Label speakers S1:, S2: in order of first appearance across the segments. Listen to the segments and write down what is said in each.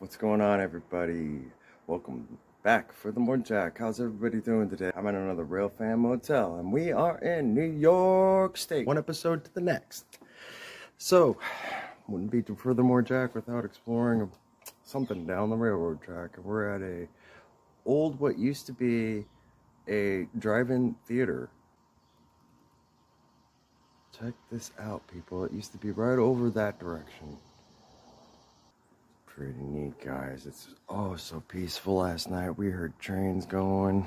S1: What's going on, everybody? Welcome back Furthermore Jack. How's everybody doing today? I'm at another Rail Fan Motel, and we are in New York State. One episode to the next. So, wouldn't be to furthermore Jack without exploring something down the railroad track. We're at a old, what used to be a drive-in theater. Check this out, people. It used to be right over that direction pretty neat, guys. It's oh so peaceful. Last night we heard trains going.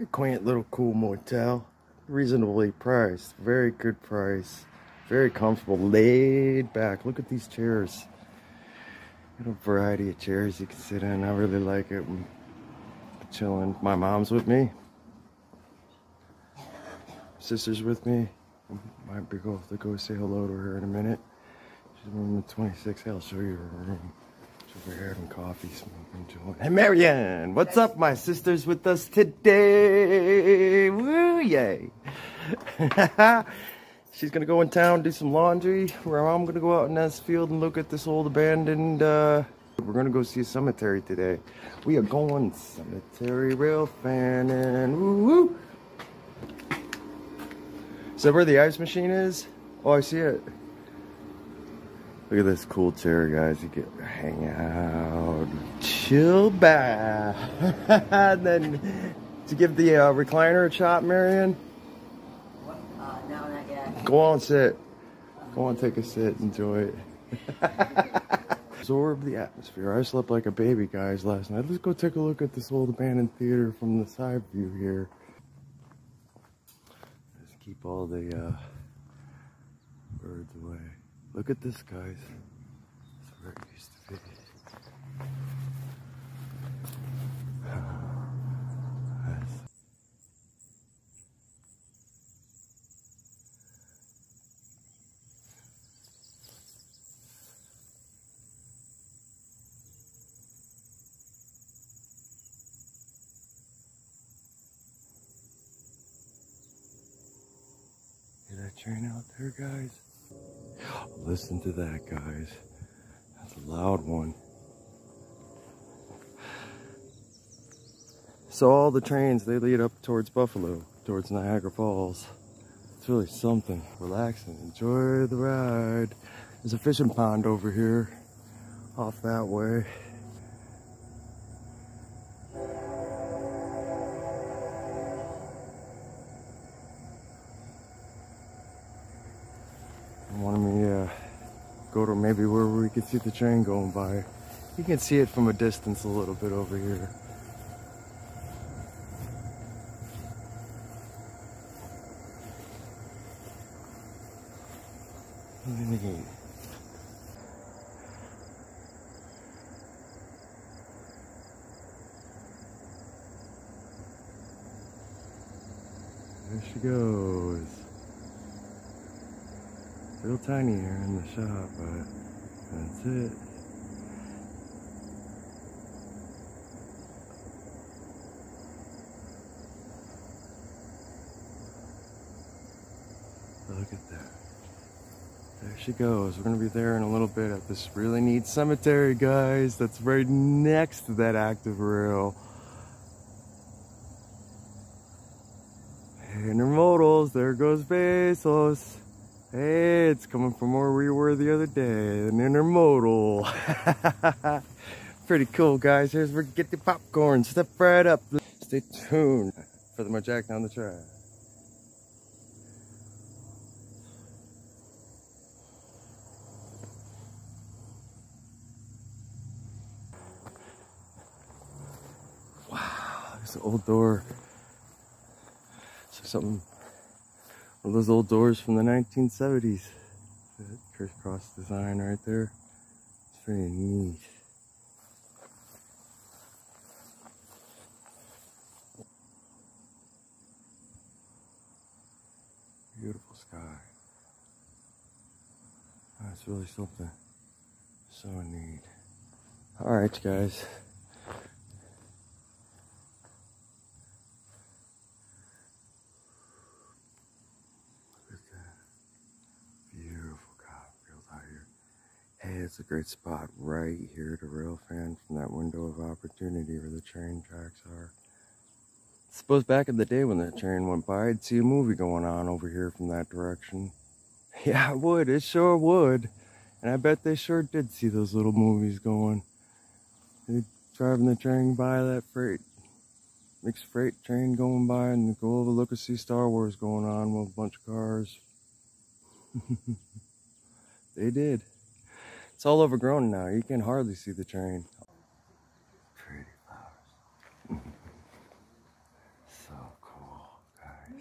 S1: A quaint little cool motel. Reasonably priced. Very good price. Very comfortable. Laid back. Look at these chairs. A variety of chairs you can sit in. I really like it. I'm chilling. My mom's with me. Sister's with me. Might be go to go say hello to her in a minute. She's room 26. I'll show you her room over here having coffee, smoking joint. Hey, Marianne, what's up? My sister's with us today. Woo, yay. She's gonna go in town, do some laundry. Where I'm gonna go out in this field and look at this old abandoned, uh, we're gonna go see a cemetery today. We are going cemetery rail fan and woo woo. Is that where the ice machine is? Oh, I see it. Look at this cool chair, guys. You get hang out, chill back. and then to give the uh, recliner a shot, Marion.
S2: Uh, no, not yet.
S1: Go on, sit. Go on, take a sit. Enjoy it. Absorb the atmosphere. I slept like a baby, guys, last night. Let's go take a look at this old abandoned theater from the side view here. Let's keep all the uh. Look at this, guys. That's where it used to be. Hear that train out there, guys? Listen to that, guys. That's a loud one. So all the trains, they lead up towards Buffalo, towards Niagara Falls. It's really something. Relaxing. Enjoy the ride. There's a fishing pond over here, off that way. Go to maybe where we could see the train going by. You can see it from a distance a little bit over here. There she goes. Real tiny here in the shop, but that's it. Look at that. There she goes. We're going to be there in a little bit at this really neat cemetery, guys. That's right next to that active rail. Intermodals, there goes Bezos. Hey, it's coming from where we were the other day, an intermodal. Pretty cool, guys. Here's where get the popcorn. Step right up. Stay tuned for the Jack down the track. Wow, an old door. So something those old doors from the 1970s. That crisscross design right there. It's very neat. Beautiful sky. That's really something. So neat. Alright guys. It's a great spot right here to rail fan from that window of opportunity where the train tracks are. I Suppose back in the day when the train went by, I'd see a movie going on over here from that direction. Yeah, I would. It sure would. And I bet they sure did see those little movies going. They driving the train by that freight, mixed freight train going by and go over look and see Star Wars going on with a bunch of cars. they did. It's all overgrown now. You can hardly see the train. Pretty flowers. so cool, guys.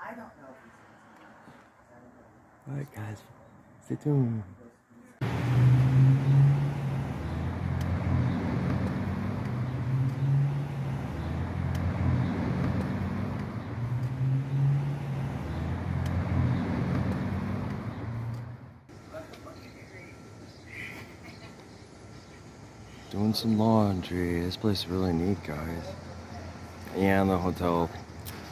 S2: I don't know
S1: All right, guys. Stay tuned. Doing some laundry. This place is really neat, guys. Yeah, the hotel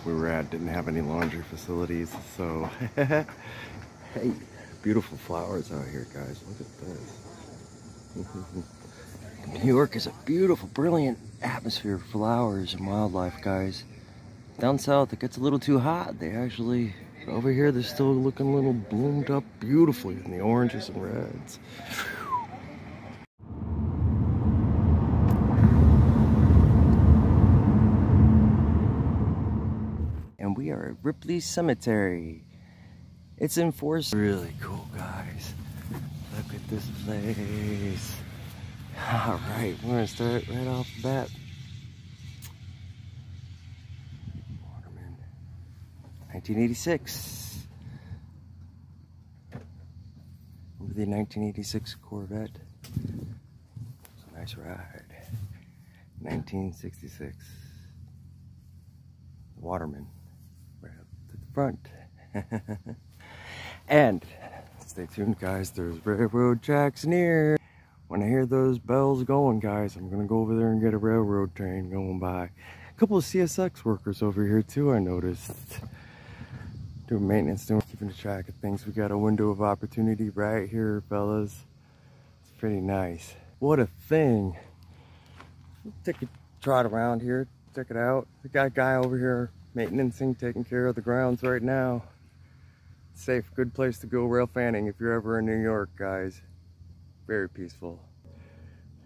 S1: we were at didn't have any laundry facilities, so hey, beautiful flowers out here, guys. Look at this. New York is a beautiful, brilliant atmosphere of flowers and wildlife, guys. Down south, it gets a little too hot. They actually, over here, they're still looking a little bloomed up beautifully in the oranges and reds. and Ripley Cemetery. It's in Forest. Really cool, guys. Look at this place. All right, we're gonna start right off the bat. Waterman, 1986. Remember the 1986 Corvette? It's a nice ride. 1966. Waterman right up to the front. and stay tuned, guys. There's railroad tracks near. When I hear those bells going, guys, I'm gonna go over there and get a railroad train going by. A couple of CSX workers over here too. I noticed doing maintenance, doing keeping track of things. We got a window of opportunity right here, fellas. It's pretty nice. What a thing! Take a trot around here, check it out. We got a guy over here maintaining, taking care of the grounds right now. Safe, good place to go rail fanning if you're ever in New York, guys. Very peaceful.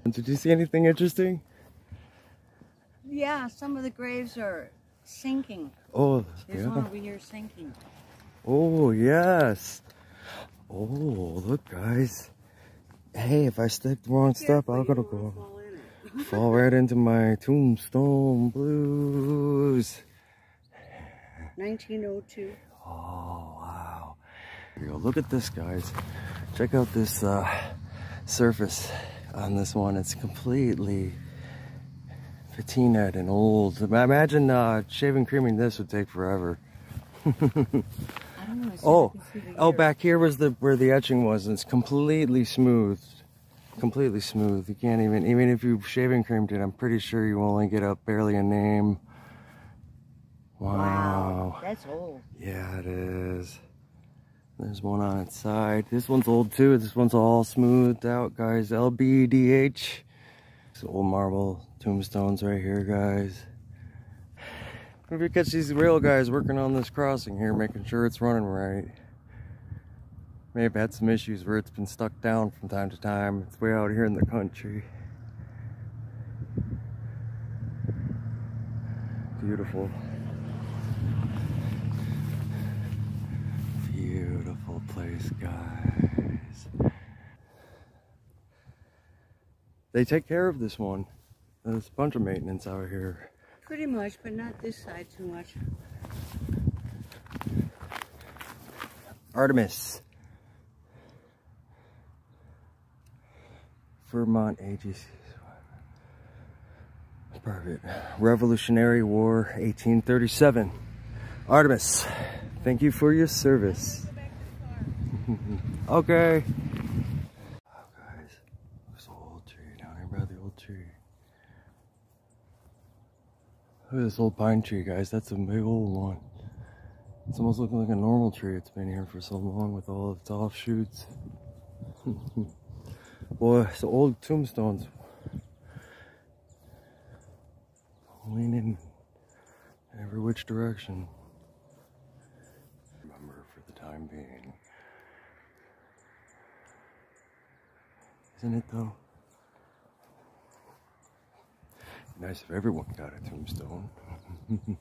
S1: Did you see anything interesting?
S2: Yeah, some of the graves are sinking.
S1: Oh,
S2: There's
S1: yeah.
S2: one over here sinking.
S1: Oh, yes. Oh, look, guys. Hey, if I step the wrong step, I'm gonna go
S2: Fall
S1: fall right into my tombstone blues.
S2: 1902.
S1: Oh, wow. Here you go. Look at this, guys. Check out this uh, surface on this one. It's completely patinaed and old. Imagine uh, shaving creaming this would take forever.
S2: I don't know.
S1: Oh,
S2: I can see the
S1: oh, back here was the where the etching was. and It's completely smooth, completely smooth. You can't even even if you shaving creamed it. I'm pretty sure you only get up barely a name. Wow.
S2: Wow, that's old.
S1: Yeah, it is. There's one on its side. This one's old too. This one's all smoothed out, guys. LBDH. These old marble tombstones right here, guys. You catch these rail guys working on this crossing here, making sure it's running right. May have had some issues where it's been stuck down from time to time. It's way out here in the country. Beautiful. Beautiful place, guys. They take care of this one. There's a bunch of maintenance out here.
S2: Pretty much, but not this side too much.
S1: Artemis. Vermont AGC. Perfect. Revolutionary War 1837. Artemis, thank you for your service. okay. Oh, guys, this old tree now a rather old tree. Look at this old pine tree, guys. That's a big old one. It's almost looking like a normal tree. It's been here for so long with all its offshoots. Boy, it's old tombstones. Leaning every which direction. Remember for the time being. Isn't it though? Nice if everyone got a tombstone. you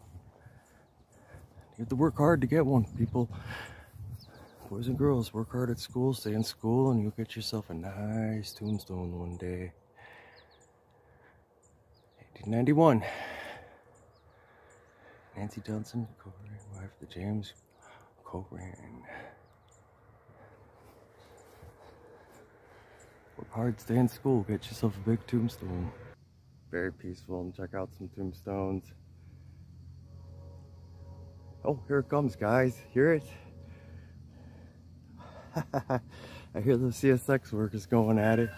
S1: have to work hard to get one, people. Boys and girls, work hard at school, stay in school, and you'll get yourself a nice tombstone one day. 1891. Nancy Johnson, wife of the James Cochran. Hard, stay in school, get yourself a big tombstone. Very peaceful, and check out some tombstones. Oh, here it comes, guys. Hear it? I hear the CSX workers going at it.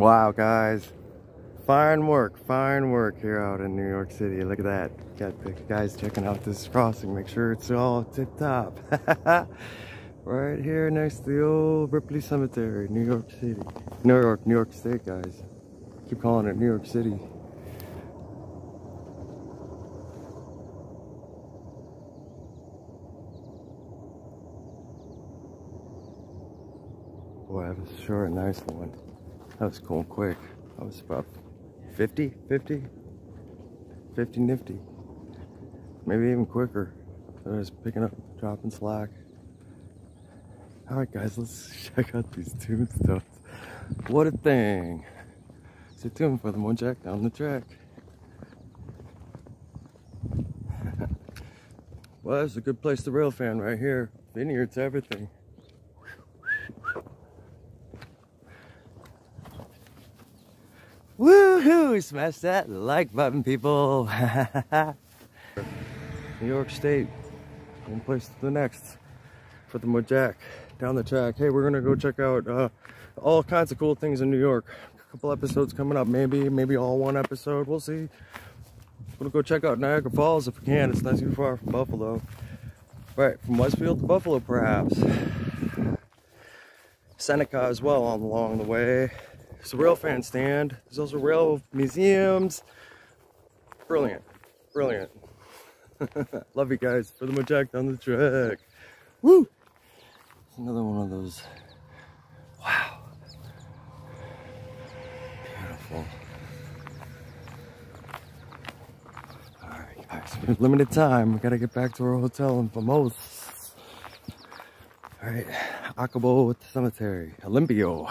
S1: Wow, guys. fine work, fine work here out in New York City. Look at that. Got the guys checking out this crossing, make sure it's all tip top. right here next to the old Ripley Cemetery, New York City. New York, New York State, guys. Keep calling it New York City. Boy, that was sure a nice one. That was cool quick. That was about 50, 50, 50 nifty. Maybe even quicker. I was picking up, dropping slack. All right, guys, let's check out these tombstones. What a thing. Stay tuned for the one jack down the track. well, that's a good place to rail fan right here. Vineyards, everything. Woohoo! Smash that like button, people. New York State, one place to the next for the Mojack down the track. Hey, we're gonna go check out uh, all kinds of cool things in New York. A couple episodes coming up, maybe, maybe all one episode. We'll see. We're gonna go check out Niagara Falls if we can. It's not too far from Buffalo. Right, from Westfield to Buffalo, perhaps. Seneca as well on along the way. There's a rail fan stand. There's also rail museums. Brilliant, brilliant. Love you guys for the Mojack down the track. Woo! It's another one of those. Wow. Beautiful. Alright, guys, we have limited time. We gotta get back to our hotel in Famos. Alright, Acabo Cemetery, Olympio.